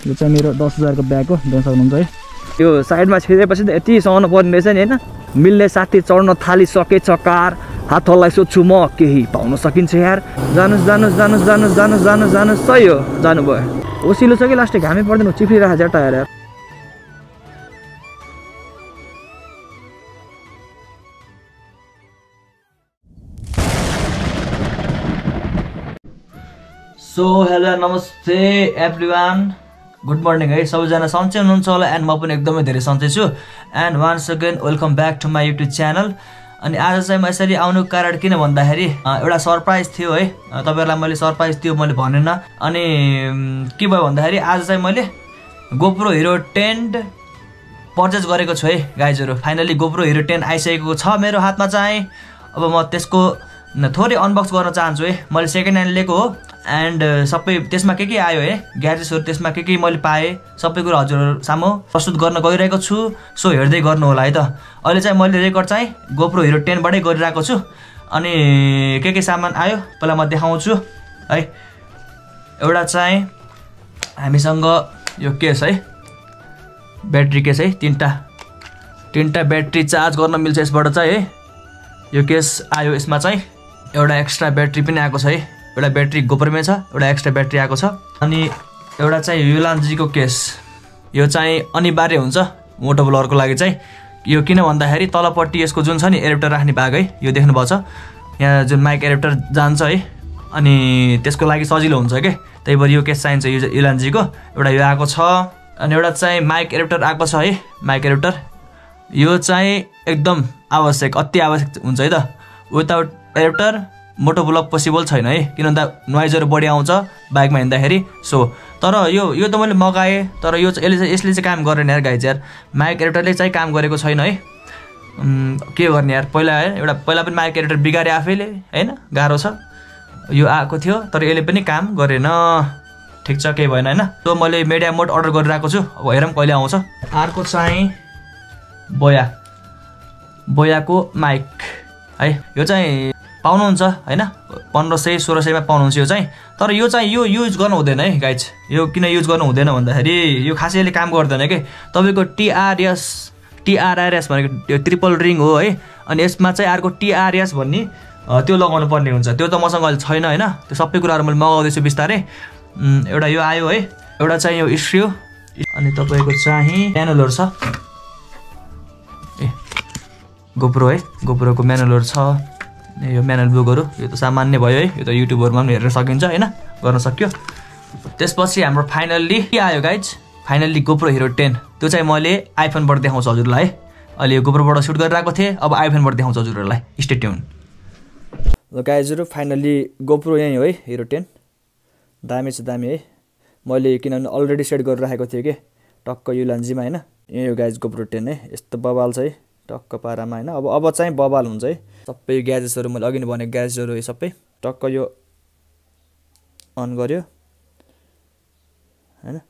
यो चाहिँ मेरो दस हजारको ब्याग हो देख्न सक्नुहुन्छ है। यो साइडमा छिरेपछि त यति सहनु पर्ने रहेछ नि होइन? मिल्ने साथी चढ्न थालिसकेछ कार हातहरूलाई सोध्छु म केही पाउन सकिन्छ यार। जानुहोस् जानुहोस् जानुहोस् जानुहोस् जानुहोस् जानुहोस् जानुहोस् सही हो जानुभयो। ओसिलो छ कि लास्ट? घामै पर्दैन चिप्लिरहेको छ टायर यार। सो हेलो नमस्ते एभ्री वान गुड मर्निङ है सबैजना सन्चै हुनुहुन्छ होला? एन्ड म पनि एकदमै धेरै सन्चै छु। And once again welcome back to my YouTube channel अनि आज चाहिँ म यसरी आउनुको कारण किन भन्दाखेरि एउटा सरप्राइज थियो है। तपाईँहरूलाई मैले सरप्राइज थियो मैले भनेन। अनि के भयो भन्दाखेरि आज चाहिँ मैले गोप्रो हिरो टेन्ट पर्चेस गरेको छु है गाइजहरू। फाइनली गोप्रो हिरो टेन आइसकेको छ मेरो हातमा चाहिँ। अब म त्यसको थोरै अनबक्स गर्न चाहन्छु है। मैले सेकेन्ड ह्यान्ड लिएको हो। एन्ड सबै त्यसमा के के आयो है? ग्याजेट्सहरू त्यसमा के के मैले पाएँ? सबै कुरो हजुरहरू सामु प्रस्तुत गर्न गइरहेको छु। सो हेर्दै गर्नु होला है त। अहिले चाहिँ मैले रेकर्ड चाहिँ गोप्रो हिरो टेनबाटै गरिरहेको छु। अनि के के सामान आयो पहिला म देखाउँछु है? एउटा चाहिँ हामीसँग यो केस है? ब्याट्री केस है? तिनवटा तिनवटा ब्याट्री चार्ज गर्न मिल्छ यसबाट चाहिँ है? यो केस आयो यसमा चाहिँ। एउटा एक्स्ट्रा ब्याट्री पनि आएको छ है? एउटा ब्याट्री गोपरमै छ एउटा एक्स्ट्रा ब्याट्री आएको छ। अनि एउटा चाहिँ युलान्जीको केस। यो चाहिँ अनिवार्य हुन्छ मोटो ब्लरको लागि चाहिँ। यो किन भन्दाखेरि तलपट्टि यसको जुन छ नि एडेप्टर राख्ने भाग है यो देख्नुभएको छ यहाँ जुन माइक एडेप्टर जान्छ है अनि त्यसको लागि सजिलो हुन्छ क्या त्यही भएर यो केस चाहिन्छ यो युलान्जीको। एउटा यो आएको छ अनि एउटा चाहिँ माइक एडेप्टर आएको छ है माइक एडेप्टर। यो चाहिँ एकदम आवश्यक अति आवश्यक हुन्छ है त। विदाउट एडेप्टर मोटो ब्लक पोसिबल छैन है। किन भन्दा नोइजहरू बढी आउँछ बाइकमा हिँड्दाखेरि। सो तर यो यो त मैले मगाएँ तर यो यसले चाहिँ यसले चाहिँ काम गरेन यार गाइज यार। माइक एडेप्टरले चाहिँ काम गरेको छैन है। के गर्ने यार? पहिला है एउटा पहिला पनि माइक एडिटर बिगारे आफैले होइन? गाह्रो छ। यो आएको थियो तर यसले पनि काम गरेन। ठिक छ केही भएन होइन? सो मैले मिडिया मोड अर्डर गरिरहेको छु। अब हेरौँ कहिले आउँछ। अर्को चाहिँ बोया बोयाको माइक है यो चाहिँ पाउनुहुन्छ होइन? पन्ध्र सय सोह्र सयमा पाउनुहुन्छ यो चाहिँ। तर यो चाहिँ यो युज गर्नु हुँदैन है गाइज यो किन युज गर्नु हुँदैन भन्दाखेरि यो खासै यसले काम गर्दैन कि? तपाईँको टिआरएस टिआरआरएस भनेको त्यो ट्रिपल रिङ हो है? अनि यसमा चाहिँ अर्को टिआरएस भन्ने त्यो लगाउनु पर्ने हुन्छ। त्यो त मसँग अहिले छैन होइन? त्यो सबै कुराहरू मैले मगाउँदैछु बिस्तारै। एउटा यो आयो है? एउटा चाहिँ यो स्ट्रियो अनि तपाईँको चाहिँ प्यानलहरू छ। ए गोप्रो है? गोप्रोको म्यानुअलहरू छ। यो म्यानुअल बुकहरू यो त सामान्य भयो है। यो त युट्युबहरूमा पनि हेर्न सकिन्छ होइन? गर्न सक्यो। त्यसपछि हाम्रो फाइनल्ली के आयो guys finally GoPro Hero ten. त्यो चाहिँ मैले आइफोनबाट देखाउँछु हजुरलाई है। अहिले यो गोप्रोबाट सुट गरिरहेको थिएँ। अब आइफोनबाट देखाउँछु हजुरहरूलाई। स्टेट्युन गाइजहरू फाइनल्ली गोप्रो यहीँ हो है हिरो टेन। दामी छ दामी है। मैले किनभने अलरेडी सेट गरिराखेको थिएँ कि टक्क यो लान्जीमा होइन। यही हो गाइज गोप्रो टेन है। यस्तो बबाल छ है। टक्क पारामा होइन? अब अब चाहिँ बबाल हुन्छ है। सबै ग्याजेट्सहरू मैले अघि नै भनेको ग्याजेट्सहरू यो सबै टक्क यो अन गऱ्यो होइन?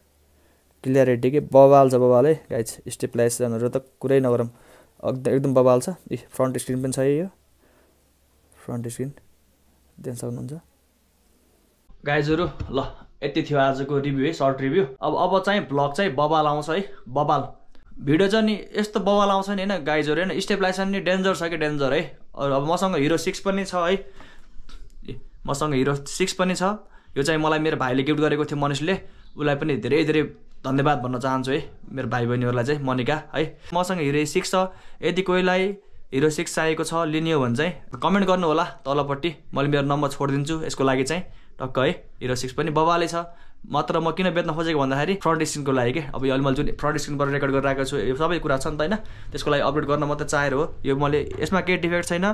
क्लियरिटी के? बबाल छ बबाल है। गाइज स्टेपलाइजेसनहरू त कुरै नगरौँ। एकदम एकदम बबाल छ। इ फ्रन्ट स्क्रिन पनि छ है यो। फ्रन्ट स्क्रिन देख्न सक्नुहुन्छ। गाइजहरू ल यति थियो आजको रिभ्यू है सर्ट रिभ्यू अब अब चाहिँ भ्लग चाहिँ बबाल आउँछ है। बबाल। भिडियो चाहिँ नि यस्तो बबाल आउँछ नि होइन गाइजहरू होइन स्टेपलाइजेसन नि डेन्जर छ कि डेन्जर है? अब मसँग हिरो सिक्स पनि छ है? मसँग हिरो सिक्स पनि छ। यो चाहिँ मलाई मेरो भाइले गिफ्ट गरेको थियो मनिषले। उसलाई पनि धेरै धेरै धन्यवाद भन्न चाहन्छु है? मेरो भाइ बहिनीहरूलाई चाहिँ मनिका है? मसँग हिरो सिक्स छ। यदि कोहीलाई हिरो सिक्स चाहिएको छ लिने हो भने चाहिँ कमेन्ट गर्नु होला तलपट्टि। मैले मेरो नम्बर छोडिदिन्छु यसको लागि चाहिँ। टक्क है? हिरो सिक्स पनि बबाले छ। मात्र म किन बेच्न खोजेको भन्दाखेरि फ्रन्ट स्क्रिनको लागि के? अब यो अहिले मैले जुन फ्रन्ट स्क्रिनबाट रेकर्ड गरिरहेको छु यो सबै कुरा छ नि त होइन? त्यसको लागि अपडेट गर्न मात्रै चाहेर हो। यो मैले यसमा केही डिफेक्ट छैन।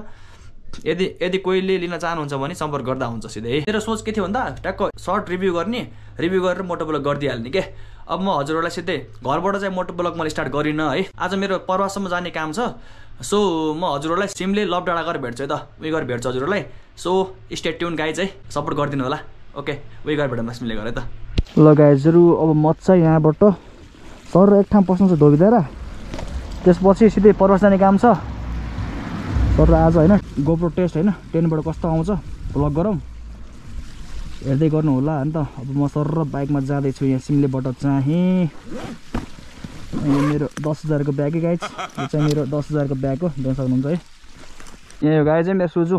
यदि यदि कोहीले लिन चाहनुहुन्छ भने सम्पर्क गर्दा हुन्छ सिधै। मेरो सोच के थियो भन्दा ट्याक्क सर्ट रिभ्यू गर्ने रिभ्यू गरेर मोटो ब्लग गरिदिइहाल्ने के? अब म हजुरहरूलाई सिधै घरबाट चाहिँ मोटो ब्लग मैले स्टार्ट गरिनँ है? आज मेरो पर्वासम्म जाने काम छ। सो म हजुरहरूलाई सिमले लभ डाँडा गरेर भेट्छु है त? उयो गरेर भेट्छु हजुरहरूलाई। सो स्टेट ट्युन गाई चाहिँ सपोर्ट गरिदिनु होला। ओके उयो गरेर भेटौँ सिमले गरेर त। ल गाइजहरू अब मजा यहाँबाट। सर एक ठाउँ पस्नु छ धोबिँदैन त्यसपछि सिधै पर्वत जाने काम छ। सर आज होइन गोप्रो टेस्ट होइन टेनबाट कस्तो आउँछ भ्लग गरौँ। हेर्दै गर्नु होला नि त। अब म सर बाइकमा जाँदैछु यहाँ सिमलेबाट चाहिँ। मेरो दस हजारको ब्याग गाइज यो चाहिँ मेरो दस हजारको ब्याग हो देख्न सक्नुहुन्छ है। यहाँ यो गाई चाहिँ मेरो सुजु।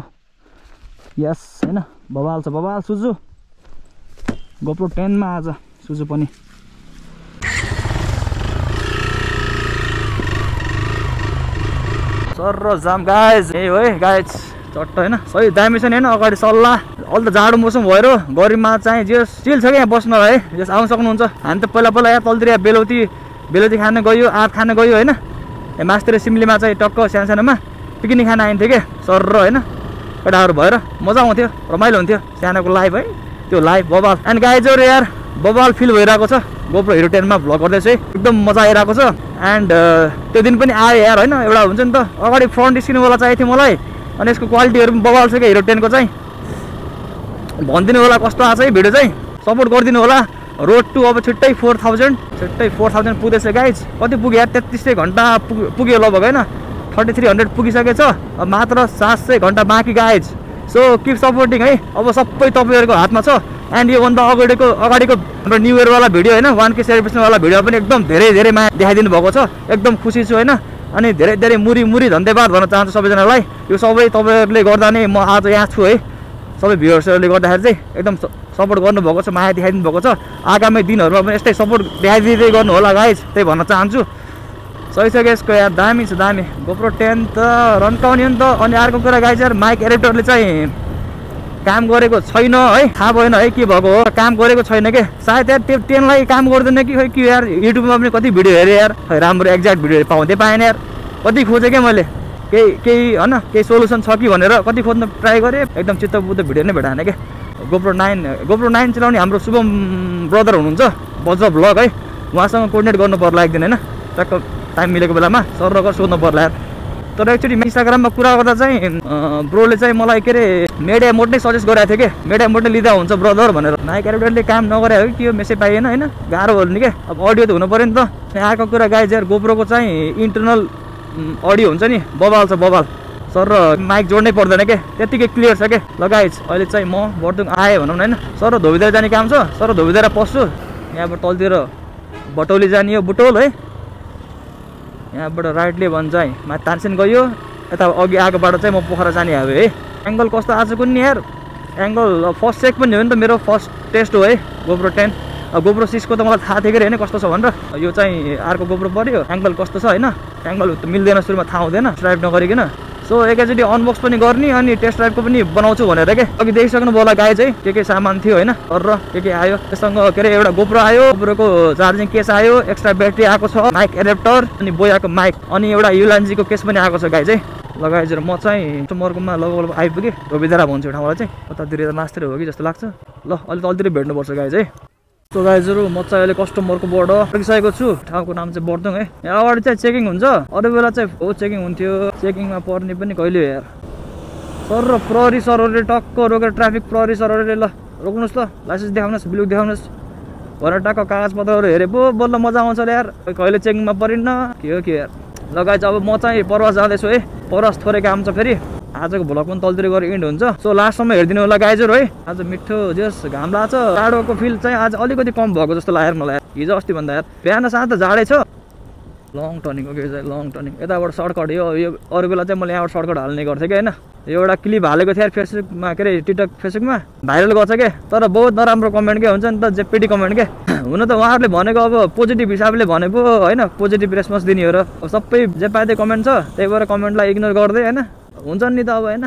यस होइन बबाल छ बबाल सुजु। गोप्रो टेनमा आज सुजु पनि। सर र जाम गाइज यही हो गाइज चट्ट होइन। सही दामी छ नि होइन अगाडि सल्लाह। अहिले त जाडो मौसम भएर गरिमा चाहिँ जे स्टिल छ क्या यहाँ बस्नलाई है। जस आउनु सक्नुहुन्छ। हामी त पहिला पहिला यहाँ तलतिर यहाँ बेलौती बेलौती खान गयो आँप खान गयो होइन। मासतिर सिम्लीमा चाहिँ टक्क सानो सानोमा पिकनिक खान आइन्थ्यो क्या सर र होइन। केटाहरू भएर मजा आउँथ्यो रमाइलो हुन्थ्यो सानोको लाइफ है। त्यो लाइफ बबाल एन्ड गाइजहरू यार बबाल फिल भइरहेको छ। गोप्रो हिरो टेनमा भ्लग गर्दैछु है। एकदम मजा आइरहेको छ। एन्ड त्यो दिन पनि आयो यार होइन? एउटा हुन्छ नि त। अगाडि फ्रन्ट स्क्रिनवाला चाहिएको थियो मलाई। अनि यसको क्वालिटीहरू पनि बबाल छ क्या हिरो टेनको चाहिँ। भनिदिनु होला कस्तो आएको छ है भिडियो चाहिँ। सपोर्ट गरिदिनु होला। रोड टु अब छिट्टै फोर थाउजन्ड छिट्टै फोर थाउजन्ड पुग्दैछ गाइज कति पुग्यो यार? तेत्तिसै घन्टा पुग पुग्यो लगभग होइन? थर्टी थ्री हन्ड्रेड पुगिसकेछ मात्र सात सय घन्टा बाँकी गाइज सो किप सपोर्टिङ है अब सबै तपाईँहरूको हातमा छ। एन्ड योभन्दा अगाडिको अगाडिको हाम्रो न्यु इयरवाला भिडियो होइन? वान के सेलिब्रेसनवाला भिडियो पनि एकदम धेरै धेरै माया देखाइदिनु भएको छ। एकदम खुसी छु होइन? अनि धेरै धेरै मुरी मुरी धन्यवाद भन्न चाहन्छु सबैजनालाई। यो सबै तपाईँहरूले गर्दा नै म आज यहाँ छु है। सबै भ्युवर्सहरूले गर्दाखेरि चाहिँ एकदम सपोर्ट गर्नुभएको छ माया देखाइदिनु भएको छ। आगामी दिनहरूमा पनि यस्तै सपोर्ट देखाइदिँदै गर्नु होला गाइज त्यही भन्न चाहन्छु। छ यसको यार दामी छ दामी। गोप्रो टेन त रन्काउने नि त। अनि अर्को कुरा गाइज यार माइक एडिटरले चाहिँ काम गरेको छैन है? थाहा भएन है के भएको हो? काम गरेको छैन के? सायद यार त्यो टेनलाई काम गर्दैन कि खोइ कि यार युट्युबमा पनि कति भिडियो हेरेँ यार। खै राम्रो एक्ज्याक्ट भिडियोहरू पाउँदै पाएन यार। कति खोजेँ क्या मैले? केही केही होइन केही सोल्युसन छ कि भनेर कति खोज्न ट्राई गरेँ। एकदम चित्त बुद्ध भिडियो नै भेटाएन क्या गोप्रो नाइन गोप्रो नाइन चलाउने हाम्रो शुभम ब्रदर हुनुहुन्छ बज्र भ्लग है? उहाँसँग कोर्डिनेट गर्नु पर्ला एक दिन होइन? टक्क टाइम मिलेको बेलामा सर र सोध्नु पर्ला यार। तर एक्चुली इन्स्टाग्राममा कुरा गर्दा चाहिँ ब्रोले चाहिँ मलाई के अरे मेडिया मोड नै सजेस्ट गराएको थियो कि? मेडिया मोड नै लिँदा हुन्छ ब्रदर भनेर। नाइक क्यारेक्टरले काम नगरे हो कि के हो मेसै पाइएन होइन? गाह्रो भयो नि क्या अब अडियो त हुनु पऱ्यो नि त। आएको कुरा गाई चाहिँ गोप्रोको चाहिँ इन्टरनल अडियो हुन्छ नि। बबाल छ बबाल। सर र माइक जोड्नै पर्दैन के? त्यत्तिकै क्लियर छ के? लगाइज अहिले चाहिँ म बर्दुङ आएँ भनौँ न होइन। सर धोबिदार जाने काम छ। सर र धोबिदार पस्छु। यहाँबाट तलतिर बटौली जाने हो बुटोल है। यहाँबाट राइटले भन्छ है। माथि तानसेन गयो। यता अघि आएको बाटो चाहिँ म पोखरा जाने अब है। एङ्गल कस्तो आजको नि यार एङ्गल फर्स्ट चेक पनि हो नि त मेरो फर्स्ट टेस्ट हो है गोप्रो टेन। गोप्रो सिक्सको त मलाई थाहा थियो कि होइन कस्तो छ भनेर। यो चाहिँ अर्को गोप्रो पऱ्यो। एङ्गल कस्तो छ होइन? एङ्गल मिल्दैन सुरुमा थाहा हुँदैन। ड्राइभ नगरिकन। सो एकैचोटि अनबक्स पनि गर्ने अनि टेस्ट ड्राइभको पनि बनाउँछु भनेर के? अघि देखिसक्नु होला गाई चाहिँ के के सामान थियो होइन? र के के आयो? त्यससँग के अरे एउटा गोप्रो आयो गोप्रोको चार्जिङ केस आयो एक्स्ट्रा ब्याट्री आएको छ माइक एडेप्टर अनि बोयाको माइक अनि एउटा युलान्जीको केस पनि आएको छ गाई चाहिँ। लगाइदिएर म चाहिँ कस्टमरकोमा लगभग लगभग आइपुगेँ रोबिदारा भन्छु ठाउँबाट चाहिँ। कतातिर मासतिर हो कि जस्तो लाग्छ। ल अहिले तलतिर भेट्नुपर्छ गाई चाहिँ। सो गाइजहरू म चाहिँ अहिले कस्टमरकोबाट पुगिसकेको छु। ठाउँको नाम चाहिँ बर्दुङ है। यहाँ अगाडि चाहिँ चेकिङ हुन्छ। अरू बेला चाहिँ हो चेकिङ हुन्थ्यो। चेकिङमा पर्ने पनि कहिले यार। सर र प्रहरी सरहरूले टक्क रोकेर ट्राफिक प्रहरी सरहरूले ल रोक्नुहोस् ल। लाइसेन्स देखाउनुहोस् ब्लुक देखाउनुहोस्। भनेर टक्क कागजपत्रहरू हेरे। पो बल्ल मजा आउँछ ल यार। कहिले चेकिङमा परिन्न? के हो के यार। लगाइ चाहिँ अब म चाहिँ परवास जाँदैछु है। परवास थोरै काम छ फेरि। आजको भ्लग पनि तलतिर गएर इन्ड हुन्छ। सो लास्टसम्म हेरिदिनु होला गाइजहरू है आज मिठो जस घाम लाग्छ। टाढोको फिल चाहिँ आज अलिकति कम भएको जस्तो लाग्यो मलाई। हिजो अस्ति भन्दा यार बिहान साथ जाडै छ। लङ टर्निङ हो कि चाहिँ लङ टर्निङ यताबाट सर्टकट यो यो अरू बेला चाहिँ मैले यहाँबाट सर्टकट हाल्ने गर्थेँ कि होइन। एउटा क्लिप हालेको थिएँ फेसबुकमा के अरे टिकटक फेसबुकमा भाइरल गर्छ के? तर बहुत नराम्रो कमेन्ट के हुन्छ नि त जेपिटी कमेन्ट के? हुन त उहाँहरूले भनेको अब पोजिटिभ हिसाबले भनेको होइन। पोजिटिभ रेस्पोन्स दिने हो र। सबै जे पाए कमेन्ट छ त्यही भएर कमेन्टलाई इग्नोर गर्दै होइन। हुन्छ नि त अब होइन।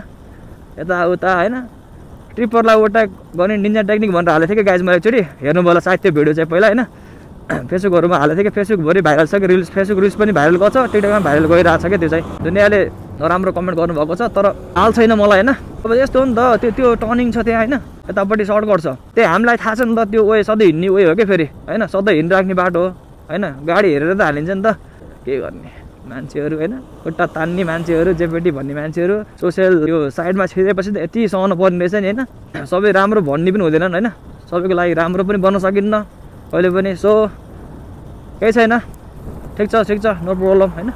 यताउता होइन। ट्रिपरलाई ओटा गर्ने निन्जा टेक्निक भनेर हालेको थिएँ कि गाइज मैले एकचोटि हेर्नु होला सायद त्यो भिडियो चाहिँ पहिला होइन। फेसबुकहरूमा हालेको थियो कि फेसबुकभरि भाइरल छ कि रिल्स फेसबुक रिल्स पनि भाइरल गर्छ टिकटकमा भाइरल गइरहेको छ क्या त्यो चाहिँ। दुनियाँले नराम्रो कमेन्ट गर्नुभएको छ तर हाल छैन मलाई होइन। अब यस्तो हो नि त त्यो त्यो टर्निङ छ त्यहाँ होइन। यतापट्टि सर्टकट छ त्यही हामीलाई थाहा छ नि त त्यो वे सधैँ हिँड्ने वे हो क्या फेरि। होइन सधैँ हिँडिराख्ने बाटो हो। होइन गाडी हेरेर त हालिन्छ नि त। के गर्ने? मान्छेहरू होइन? खुट्टा तान्ने मान्छेहरू जेपेटी भन्ने मान्छेहरू सोसियल त्यो साइडमा छिरेपछि त यति सहनु पर्ने रहेछ नि होइन? सबै राम्रो भन्ने पनि हुँदैनन् होइन? सबैको लागि राम्रो पनि बन्न सकिन्न। कहिले पनि सो केही छैन। ठिक छ ठिक छ नो प्रब्लम होइन?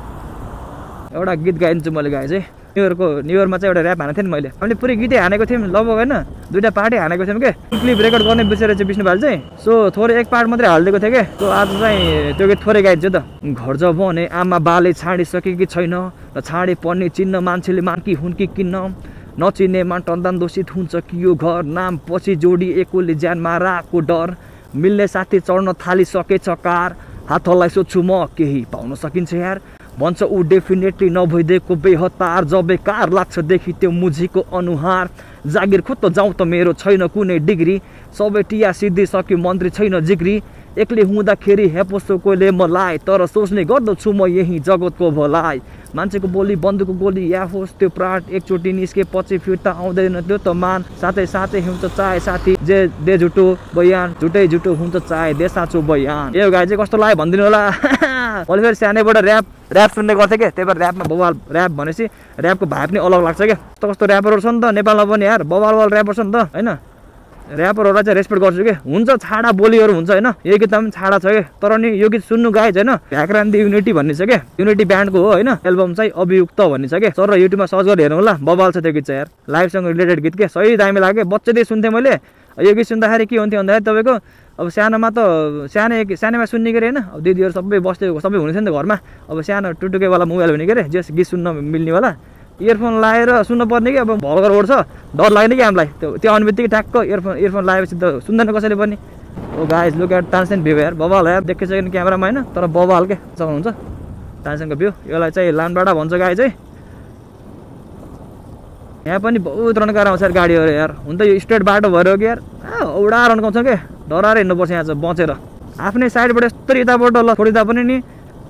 एउटा गीत गाइदिन्छु मैले गाएँ चाहिँ। न्यु इयरको न्यु इयरमा चाहिँ एउटा ऱ्याप हानेको थिएँ नि मैले। हामीले पुरै गीतै हानेको थियौँ लगभग होइन? दुइटा पार्टै हानेको थियौँ क्या क्लिप रेकर्ड गर्ने बिर्सेर चाहिँ विष्णुपाल चाहिँ सो थोरै एक पार्ट मात्रै हालिदिएको थिएँ क्या सो आज चाहिँ त्यो गीत थोरै गाइदियो त। घर जब भने आमा बाले छाडिसकेकी छैन र छाडे पर्ने चिन्न मान्छेले मार्की हुन् कि किन्न। नचिनेमा टन्दान दोषित हुन्छ कि यो घर नाम पछि जोडिएकोले ज्यानमा राको डर। मिल्ने साथी चढ्न थालिसकेछ कार हातलाई सोध्छु म केही पाउन सकिन्छ यार। भन्छ ऊ डेफिनेटली नभइदिएको बेहतार जबे कार लाग्छ देखि त्यो मुझीको अनुहार। जागिर खुत्त जाउँ त मेरो छैन कुनै डिग्री। सबै टिया सिद्धिसक्यो मन्त्री छैन जिग्री। एक्लै हुँदाखेरि हेपोसो कोले मलाई तर सोच्ने गर्दछु म यही जगतको भलाइ। मान्छेको बोली बन्दुकको गोली या होस् त्यो प्राट एकचोटि निस्के पछि फिर्ता आउँदैन त्यो त मान। साथै साथै हुन्छ चाहे साथी जे दे झुटो बयान। झुटै झुटो हुन्छ चाहे दे साँचो बयान। यो गाई चाहिँ कस्तो लाग्यो भनिदिनु होला। मैले फेरि सानैबाट ऱ्याप ऱ्याप सुन्ने गर्थेँ क्या त्यही भएर ऱ्यापमा बवाल ऱ्याप भनेपछि ऱ्यापको भाइ पनि अलग लाग्छ क्या कस्तो कस्तो ऱ्यापरहरू छ नि त? नेपालमा पनि यार बवाल बवाल ऱ्यापर छ नि त होइन? ऱ्यापरहरूलाई चाहिँ रेस्पेक्ट गर्छु कि? हुन्छ छाडा बोलीहरू हुन्छ होइन? यो गीतमा पनि छाडा छ कि? तर नि यो गीत सुन्नु गाए होइन? भ्याक्रान्ति युनिटी भन्ने छ क्या युनिटी ब्यान्डको हो होइन? एल्बम चाहिँ अभियुक्त भन्ने छ क्या सर युट्युबमा सर्च गरेर हेर्नु होला। बबाल छ त्यो गीत चाहिँ यार। लाइफसँग रिलेटेड गीत के? सही दामी लाग्यो। बच्चादेखि सुन्थेँ मैले। यो गीत सुन्दाखेरि के हुन्थ्यो भन्दाखेरि तपाईँको अब सानोमा त सानो सानोमा सुन्ने के अरे होइन? अब दिदीहरू सबै बस्थ्यो सबै हुने थियो नि त घरमा। अब सानो टुटुकेवाला मोबाइल हुने के अरे? जस गीत सुन्न मिल्नेवाला। इयरफोन लाएर सुन्नु पर्ने कि? अब भर्खर ओढ्छ डर लाग्ने कि हामीलाई? त्यो त्यो आउने बित्तिकै ट्याक्क इयरफोन इयरफोन लगाएपछि त सुन्दैन कसैले पनि। ओ guys look at Tansen view यार बबाल यार देखेको छैन क्यामेरामा होइन? तर बबाल के? चलाउनुहुन्छ? तानसेनको भ्यू। यसलाई चाहिँ लानबाडा भन्छ गाई चाहिँ यहाँ पनि बहुत रन्काएर आउँछ यार गाडीहरू यार। हुन त यो स्ट्रेट बाटो भएर हो कि यार औडा रन्काउँछ क्या डराएर हिँड्नुपर्छ यहाँ चाहिँ बचेर। आफ्नै साइडबाट यस्तो यताबाट ल छोडिँदा पनि नि।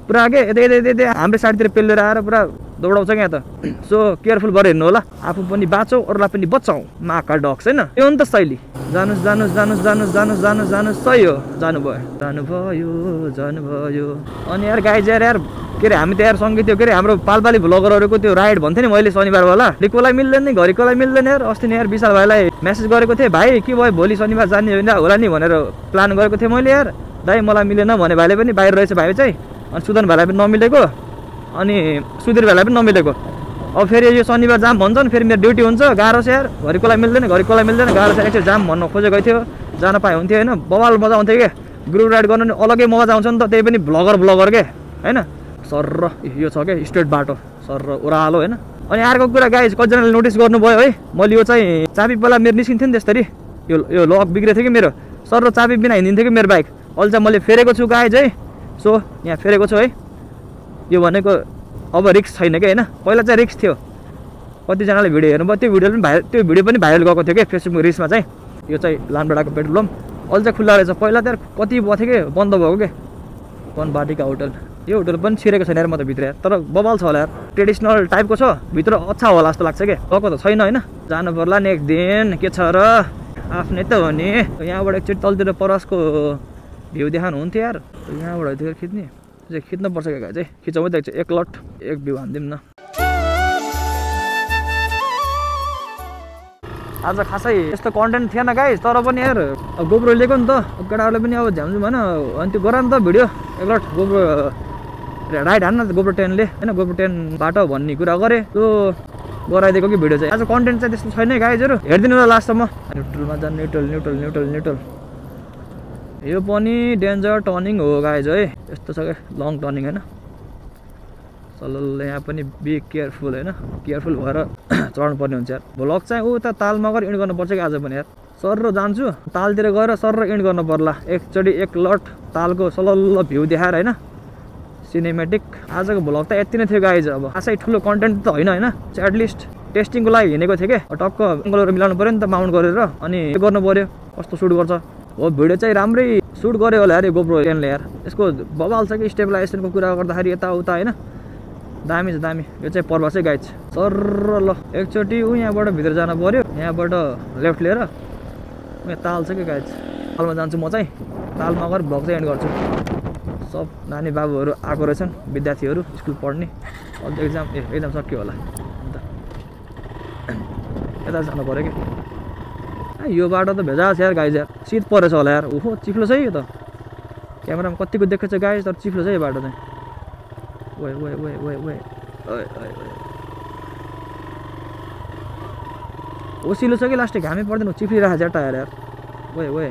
पुरा के यता यता यता हाम्रो साइडतिर पेलेर आएर पुरा दौडाउँछ क्या त। सो केयरफुल भएर हिँड्नु होला। आफू पनि बाँचौ अरूलाई पनि बचाउ माका डक्स होइन? यो हो नि त शैली। जानुहोस् जानुहोस् जानुहोस् जानुहोस् जानुहोस् जानुहोस् जानुहोस् सही हो। जानुभयो। जानुभयो जानुभयो। अनि यार गाई चाहिँ यार के अरे हामी त यार सँगै त्यो के अरे हाम्रो पालपाली भ्लगरहरूको त्यो राइड भन्थ्यो नि मैले शनिबारवाला लिकोलाई मिल्दैन नि घरिकोलाई मिल्दैन यार। अस्ति नि यार विशाल भाइलाई मेसेज गरेको थिएँ भाइ के भयो? भोलि शनिबार जाने होइन होला नि भनेर प्लान गरेको थिएँ मैले यार। दाइ मलाई मिलेन भने भाइले पनि बाहिर रहेछ भाइ चाहिँ। अनि सुदन भाइलाई पनि नमिलेको। अनि सुधीर भाइलाई पनि नमिलेको। अब फेरि यो शनिबार जाम भन्छन् फेरि मेरो ड्युटी हुन्छ गाह्रो छ यार। घरिकोलाई मिल्दैन घरिकोलाई मिल्दैन गाह्रो छ। एकचोटि जाम भन्न खोजेको थियो जान पाए हुन्थ्यो होइन। बवाल मजा आउँथ्यो क्या ग्रुप राइड गर्नु नि अलग्गै मजा आउँछ नि त। त्यही पनि भ्लगर भ्लगर के? होइन? सर यो छ क्या स्ट्रेट बाटो। सर ओह्रालो होइन? अनि अर्को कुरा गाई कतिजनाले नोटिस गर्नुभयो है? मैले यो चाहिँ चाबी पहिला मेरो निस्किन्थ्यो नि त्यसरी। यो यो लक बिग्रेको थियो कि मेरो? सर र चाबी बिना हिँडिन्थ्यो कि मेरो बाइक अहिले चाहिँ मैले फेरेको छु गाई चाहिँ सो यहाँ फेरेको छु है। यो भनेको अब रिक्स छैन क्या होइन? पहिला चाहिँ रिक्स थियो। कतिजनाले भिडियो हेर्नुभयो त्यो भिडियो पनि भाइरल त्यो भिडियो पनि भाइरल गएको थियो कि फेसबुक रिल्समा चाहिँ। यो चाहिँ लामडाँडाको पेट्रोल पम्प। अहिले चाहिँ खुल्ला रहेछ। पहिला त कति भयो थियो कि? बन्द भएको के? वनबाटिका होटल। यो होटल पनि छिरेको छैन यार म त भित्र तर बबाल छ होला यार। ट्रेडिसनल टाइपको छ। भित्र अच्छा होला जस्तो लाग्छ क्या गएको त छैन होइन? जानु पर्ला नेक्स्ट दिन। के छ र? आफ्नै त हो नि। यहाँबाट एकचोटि तलतिर परसको भ्यू देखाउनु हुन्थ्यो यार। यहाँबाट त्यो खिच्ने। चाहिँ खिच्नुपर्छ क्या चाहिँ खिचाउँ त एक लट एक भ्यू हानिदिउँ न। आज खासै यस्तो कन्टेन्ट थिएन गाई तर पनि यार गोब्रो लिएको नि त। केटाहरूले पनि अब झ्याम्झुम भएन। अनि त्यो गर नि त भिडियो। एकलट गोब्रो राइड हान्न त गोब्रो टेनले। होइन गोब्रो टेनबाट भन्ने कुरा गरेँ। त्यो गराइदिएको कि भिडियो चाहिँ। आज कन्टेन्ट चाहिँ त्यस्तो छैन गाइजहरू। हेरिदिनु होला लास्टसम्म न्युट्रलमा जानु न्युट्रल न्युट्रल न्युट्रल न्युट्रल यो पनि डेन्जर टर्निङ हो गाइज है। यस्तो छ क्या लङ टर्निङ होइन? सल्ल यहाँ पनि बी केयरफुल होइन? केयरफुल भएर चढ्नु पर्ने हुन्छ यार। भ्लग चाहिँ ऊ त तालमा गएर इन्ड गर्नुपर्छ कि आज पनि यार? र जान्छु। तालतिर गएर सर र इन्ड गर्नु पर्ला। एकचोटि एक लट तालको सलल्ल भ्यू देखाएर होइन? सिनेमेटिक आजको भ्लग त यति नै थियो गाइज अब। खासै ठुलो कन्टेन्ट त होइन होइन? एटलिस्ट टेस्टिङको लागि हिँडेको थियो क्या टक्क मिलाउनु पऱ्यो नि त माउन्ट गरेर। अनि गर्नु पऱ्यो कस्तो सुट गर्छ? हो भिडियो चाहिँ राम्रै सुट गऱ्यो होला यो गोप्रो टेनले यार। यसको बबाल छ कि स्टेबलाइजेसनको कुरा गर्दाखेरि यताउता होइन। दामी छ दामी। यो चाहिँ पर्वा चाहिँ गाइड सर ल एकचोटि ऊ यहाँबाट भित्र जानु पऱ्यो यहाँबाट लेफ्ट लिएर यहाँ ताल छ कि गाइड तालमा जान्छु म चाहिँ। तालमा गएर भ्लग चाहिँ एन्ड गर्छु। सब नानी बाबुहरू आएको रहेछन् विद्यार्थीहरू स्कुल पढ्ने। अन्त एक्जाम ए एक्जाम सक्यो होला। अन्त यता जानु पऱ्यो कि? यो बाटो त भेजास यार गाई यार शीत परेछ होला यार ओहो चिफ्लो छ है यो त क्यामेरामा कतिको देखेको छ गाई तर चिफ्लो छ यो बाटो चाहिँ ओए ओए ओए ओए ओए ओसिलो छ कि लास्ट घामै पर्दैन चिप्लिरहेको छ टायर यार ओए ओए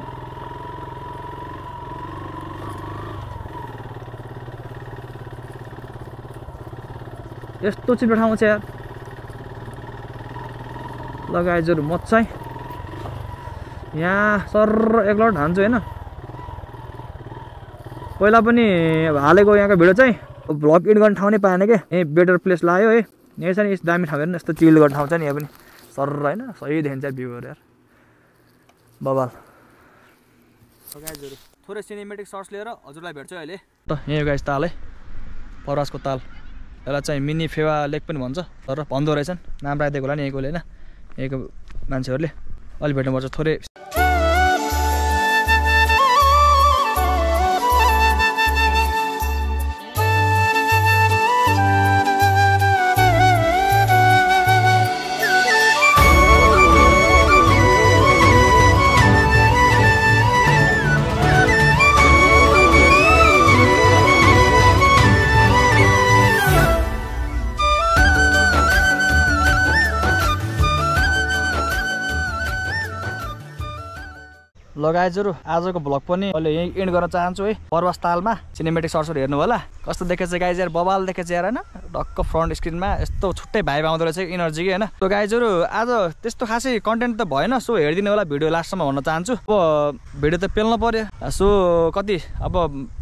यस्तो चिप्लो ठाउँ छ यार लगाएजहरू मजाइ यहाँ सर एकलट हान्छु होइन। पहिला पनि हालेको यहाँको भिडियो चाहिँ भ्लग एड गर्ने ठाउँ नै पाएन क्या यहीँ बेटर प्लेस लाग्यो है। यहीँ छ नि यस्तो दामी ठाउँ हेर्नु यस्तो चिल गर्ने ठाउँ छ नि यहाँ पनि। सर होइन सही देखिन्छ भ्यूहरू यार बबाल। थोरै सिनेमेटिक सर्ट्स लिएर हजुरलाई भेट्छु अहिले। त यहीँ गाइज ताल है। परासको ताल। यसलाई चाहिँ मिनी फेवा लेक पनि भन्छ। तर भन्दो रहेछन्। नाम राखिदिएको होला नि यहीँकोले होइन? यहीँको मान्छेहरूले। अलि भेट्नुपर्छ थोरै लगाएजहरू आजको भ्लग पनि अहिले यहीँ एन्ड गर्न चाहन्छु है। पर्वस तालमा। सिनेमेटिक सर्ट्सहरू हेर्नु होला। कस्तो देखेछ गाइज यार? बबाल देखेछ यार होइन? डक्क फ्रन्ट स्क्रिनमा यस्तो छुट्टै भाइब आउँदो रहेछ इनर्जी होइन? सो गाइजहरू आज त्यस्तो खासै कन्टेन्ट त भएन। सो हेरिदिनु होला भिडियो लास्टसम्म भन्न चाहन्छु। अब भिडियो त पेल्नु पऱ्यो सो कति? अब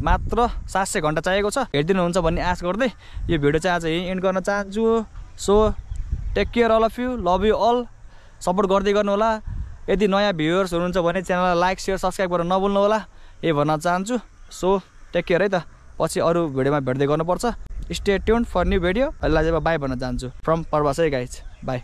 मात्र सात सय घन्टा चाहिएको छ। हेरिदिनुहुन्छ भन्ने आश गर्दै यो भिडियो चाहिँ आज यहीँ एन्ड गर्न चाहन्छु। So take care all of you love you all support गर्दै गर्नु होला। यदि नयाँ भ्युवर्स हुनुहुन्छ भने च्यानललाई लाइक सेयर सब्सक्राइब गरेर नभुल्नु होला यही भन्न चाहन्छु। सो टेक केयर है त। पछि अरू भिडियोमा भेट्दै गर्नुपर्छ। Stay tuned for new video. अहिले बाई भन्न चाहन्छु। फ्रम पर्वास गाइज बाई।